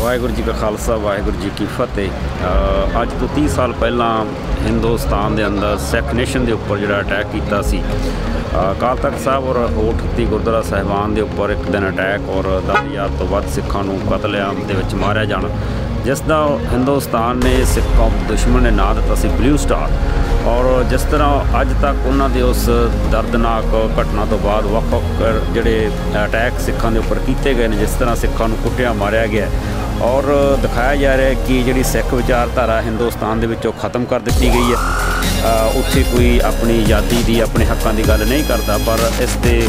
ਵਾਹਿਗੁਰੂ ਜੀ ਕਾ ਖਾਲਸਾ, ਵਾਹਿਗੁਰੂ ਜੀ ਕੀ ਫਤਿਹ। ਅੱਜ ਤੋਂ 30 ਸਾਲ ਪਹਿਲਾਂ ਹਿੰਦੁਸਤਾਨ ਦੇ ਅੰਦਰ ਸਿੱਖ ਨੇਸ਼ਨ ਦੇ ਉੱਪਰ ਜਿਹੜਾ ਅਟੈਕ ਕੀਤਾ ਸੀ। ਅਕਾਲ ਤਖਤ ਸਾਹਿਬ ਔਰ ਹੋਠ ਗੁਰਦੁਆਰਾ ਸਾਹਿਬਾਨ ਦੇ ਉੱਪਰ ਇੱਕ ਦਿਨ ਅਟੈਕ ਔਰ 10000 ਤੋਂ ਵੱਧ ਸਿੱਖਾਂ ਨੂੰ ਕਤਲੇਆਮ ਦੇ ਵਿੱਚ ਮਾਰਿਆ ਜਾਣਾ। ਜਿਸ ਦਾ ਹਿੰਦੁਸਤਾਨ ਨੇ ਸਿੱਖ ਕੌਮ ਦੁਸ਼ਮਣ ਨੇ ਨਾਂ ਦਿੱਤਾ ਸੀ ਬਲੂ ਸਟਾਰ ਔਰ ਜਿਸ ਤਰ੍ਹਾਂ ਅੱਜ ਤੱਕ ਉਹਨਾਂ ਦੇ ਉਸ ਦਰਦਨਾਕ ਘਟਨਾ ਤੋਂ ਬਾਅਦ ਵੱਖ-ਵੱਖ ਜਿਹੜੇ ਅਟੈਕ ਸਿੱਖਾਂ ਦੇ ਉੱਪਰ ਕੀਤੇ ਗਏ ਨੇ, ਜਿਸ ਤਰ੍ਹਾਂ ਸਿੱਖਾਂ ਨੂੰ ਕੁੱਟਿਆ, ਮਾਰਿਆ ਗਿਆ ਔਰ ਦਿਖਾਇਆ ਜਾ ਰਿਹਾ ਕਿ ਜਿਹੜੀ ਸਿੱਖ ਵਿਚਾਰਧਾਰਾ ਹਿੰਦੁਸਤਾਨ ਦੇ ਵਿੱਚੋਂ ਖਤਮ ਕਰ ਦਿੱਤੀ ਗਈ ਹੈ। ਉੱਥੇ ਕੋਈ ਆਪਣੀ ਆਜ਼ਾਦੀ ਦੀ, ਆਪਣੇ ਹੱਕਾਂ ਦੀ ਗੱਲ ਨਹੀਂ ਕਰਦਾ, ਪਰ ਇਸ ਦੇ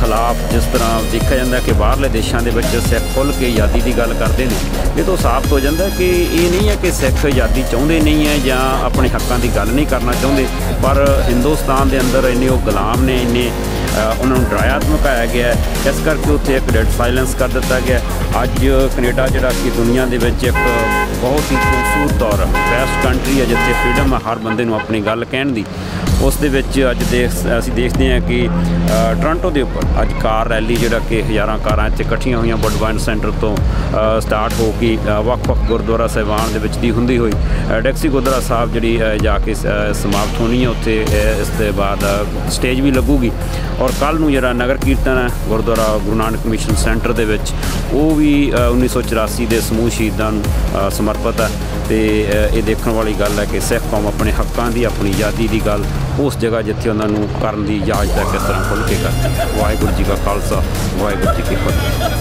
ਖਿਲਾਫ ਜਿਸ ਤਰ੍ਹਾਂ ਦੇਖਿਆ ਜਾਂਦਾ ਕਿ ਬਾਹਰਲੇ ਦੇਸ਼ਾਂ ਦੇ ਵਿੱਚ ਸਿੱਖ ਖੁੱਲ੍ਹ ਕੇ ਆਜ਼ਾਦੀ ਦੀ ਗੱਲ ਕਰਦੇ ਨੇ, ਇਹ ਤੋਂ ਸਾਫ਼ ਹੋ ਜਾਂਦਾ ਕਿ ਇਹ ਨਹੀਂ ਹੈ ਕਿ ਸਿੱਖ ਆਜ਼ਾਦੀ ਚਾਹੁੰਦੇ ਨਹੀਂ ਹੈ ਜਾਂ ਆਪਣੇ ਹੱਕਾਂ ਦੀ ਗੱਲ ਨਹੀਂ ਕਰਨਾ ਚਾਹੁੰਦੇ, ਪਰ ਹਿੰਦੁਸਤਾਨ ਦੇ ਅੰਦਰ ਇੰਨੇ ਉਹ ਗੁਲਾਮ ਨੇ, ਇੰਨੇ ਉਹਨਾਂ ਨੂੰ ਡਰਾਇਆ ਧਮਕਾਇਆ ਗਿਆ ਇਸ ਕਰਕੇ ਉੱਥੇ ਇੱਕ ਡੈਡ ਸਾਇਲੈਂਸ ਕਰ ਦਿੱਤਾ ਗਿਆ ਅੱਜ ਕੈਨੇਡਾ ਜਿਹੜਾ ਕਿ ਦੁਨੀਆ ਦੇ ਵਿੱਚ ਇੱਕ ਬਹੁਤ ਹੀ ਖੂਬਸੂਰਤ ਔਰ ਬੈਸਟ ਕੰਟਰੀ ਹੈ ਜਿੱਥੇ ਫ੍ਰੀडम ਹੈ ਹਰ ਬੰਦੇ ਨੂੰ ਆਪਣੀ ਗੱਲ ਕਹਿਣ ਦੀ। ਉਸ ਦੇ ਵਿੱਚ ਅੱਜ ਦੇਖ ਅਸੀਂ ਦੇਖਦੇ ਹਾਂ ਕਿ ਟੋਰਾਂਟੋ ਦੇ ਉੱਪਰ ਅੱਜ ਕਾਰ ਰੈਲੀ ਜਿਹੜਾ ਕਿ ਹਜ਼ਾਰਾਂ ਕਾਰਾਂ ਇੱਥੇ ਇਕੱਠੀਆਂ ਹੋਈਆਂ ਵਰਲਡ ਸੈਂਟਰ ਤੋਂ ਸਟਾਰਟ ਹੋ ਕੇ ਅ, ਵੱਖ-ਵੱਖ ਗੁਰਦੁਆਰਾ ਸਾਹਿਬਾਨ ਦੇ ਵਿੱਚ ਦੀ ਹੁੰਦੀ ਹੋਈ। ਡੈਕਸੀ ਗੁਰਦੁਆਰਾ ਸਾਹਿਬ ਜਿਹੜੀ ਅ, ਜਾ ਕੇ ਸਮਾਪਤ ਹੋਣੀ ਹੈ। ਉੱਥੇ ਇਸ ਦੇ ਬਾਅਦ ਸਟੇਜ ਵੀ ਲੱਗੂਗੀ। ਔਰ ਕੱਲ ਨੂੰ ਜਿਹੜਾ ਨਗਰ ਕੀਰਤਨ ਹੈ ਗੁਰਦੁਆਰਾ ਗੁਰੂ ਨਾਨਕ ਮਿਸ਼ਨ ਸੈਂਟਰ ਦੇ ਵਿੱਚ ਉਹ ਵੀ ਅ, 1984 ਦੇ ਸਮੂਹ ਸ਼ਹੀਦਾਂ ਨੂੰ ਸਮਰਪਿਤ ਹੈ। ਤੇ ਇਹ ਦੇਖਣ ਵਾਲੀ ਗੱਲ ਹੈ ਕਿ ਸਿੱਖ ਕੌਮ ਆਪਣੇ ਹੱਕਾਂ ਦੀ ਆਪਣੀ ਆਜ਼ਾਦੀ ਦੀ ਗੱਲ ਉਸ ਜਗ੍ਹਾ ਜਿੱਥੇ ਉਹਨਾਂ ਨੂੰ ਕਰਨ ਦੀ ਇਜਾਜ਼ਤ ਹੈ ਕਿਸ ਤਰ੍ਹਾਂ ਖੁੱਲ੍ਹ ਕੇ ਕਰਦੀ ਵਾਹਿਗੁਰੂ ਜੀ ਕਾ ਖਾਲਸਾ ਵਾਹਿਗੁਰੂ ਜੀ ਕੀ ਫਤਿਹ।